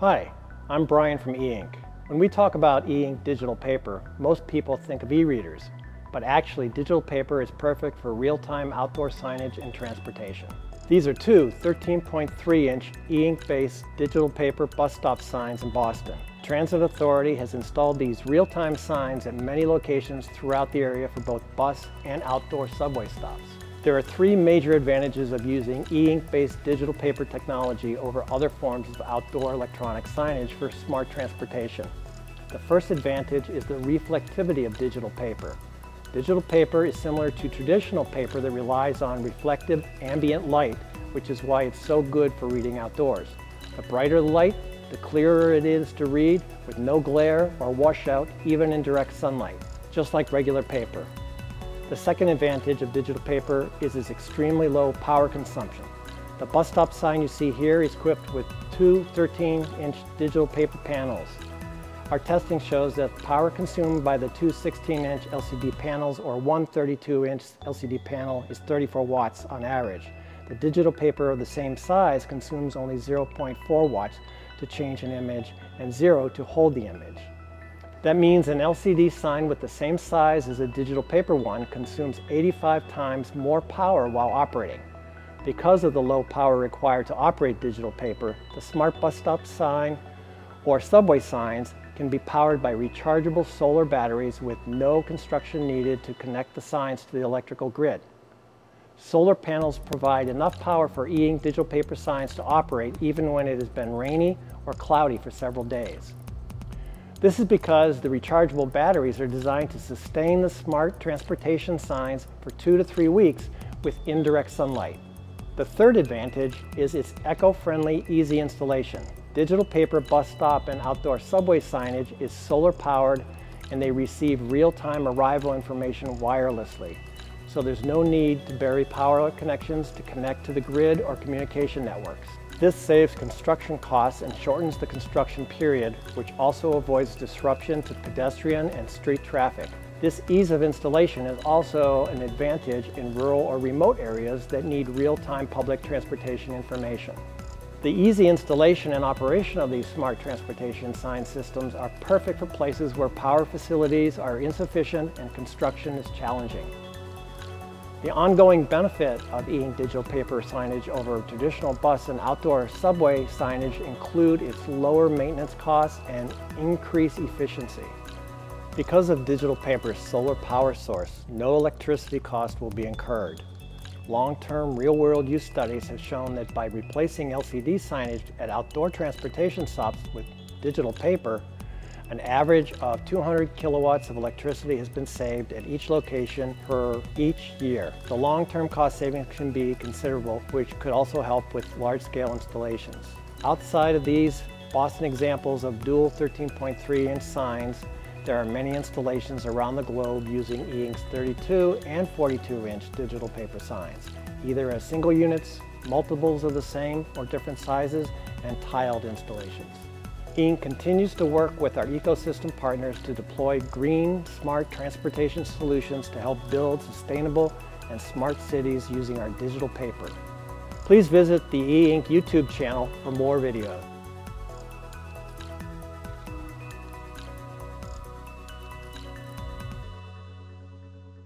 Hi, I'm Brian from E-Ink. When we talk about e-ink digital paper, most people think of e-readers, but actually digital paper is perfect for real-time outdoor signage and transportation. These are two 13.3 inch e-ink based digital paper bus stop signs in Boston. Transit Authority has installed these real-time signs at many locations throughout the area for both bus and outdoor subway stops. There are three major advantages of using e-ink based digital paper technology over other forms of outdoor electronic signage for smart transportation. The first advantage is the reflectivity of digital paper. Digital paper is similar to traditional paper that relies on reflective ambient light, which is why it's so good for reading outdoors. The brighter the light, the clearer it is to read with no glare or washout even in direct sunlight, just like regular paper. The second advantage of digital paper is its extremely low power consumption. The bus stop sign you see here is equipped with two 13-inch digital paper panels. Our testing shows that the power consumed by the two 16-inch LCD panels or one 32-inch LCD panel is 34 watts on average. The digital paper of the same size consumes only 0.4 watts to change an image and zero to hold the image. That means an LCD sign with the same size as a digital paper one consumes 85 times more power while operating. Because of the low power required to operate digital paper, the Smart Bus Stop sign or subway signs can be powered by rechargeable solar batteries with no construction needed to connect the signs to the electrical grid. Solar panels provide enough power for e-ink digital paper signs to operate even when it has been rainy or cloudy for several days. This is because the rechargeable batteries are designed to sustain the smart transportation signs for two to three weeks with indirect sunlight. The third advantage is its eco-friendly, easy installation. Digital paper bus stop and outdoor subway signage is solar powered and they receive real-time arrival information wirelessly so there's no need to bury power connections to connect to the grid or communication networks. This saves construction costs and shortens the construction period, which also avoids disruption to pedestrian and street traffic. This ease of installation is also an advantage in rural or remote areas that need real-time public transportation information. The easy installation and operation of these smart transportation sign systems are perfect for places where power facilities are insufficient and construction is challenging. The ongoing benefit of e-ink digital paper signage over traditional bus and outdoor subway signage include its lower maintenance costs and increased efficiency. Because of digital paper's solar power source, no electricity cost will be incurred. Long-term real-world use studies have shown that by replacing LCD signage at outdoor transportation stops with digital paper, an average of 200 kilowatts of electricity has been saved at each location per each year. The long-term cost savings can be considerable, which could also help with large-scale installations. Outside of these Boston examples of dual 13.3 inch signs, there are many installations around the globe using e-ink's 32 and 42 inch digital paper signs, either as single units, multiples of the same or different sizes, and tiled installations. E-Ink continues to work with our ecosystem partners to deploy green, smart transportation solutions to help build sustainable and smart cities using our digital paper. Please visit the E-Ink YouTube channel for more videos.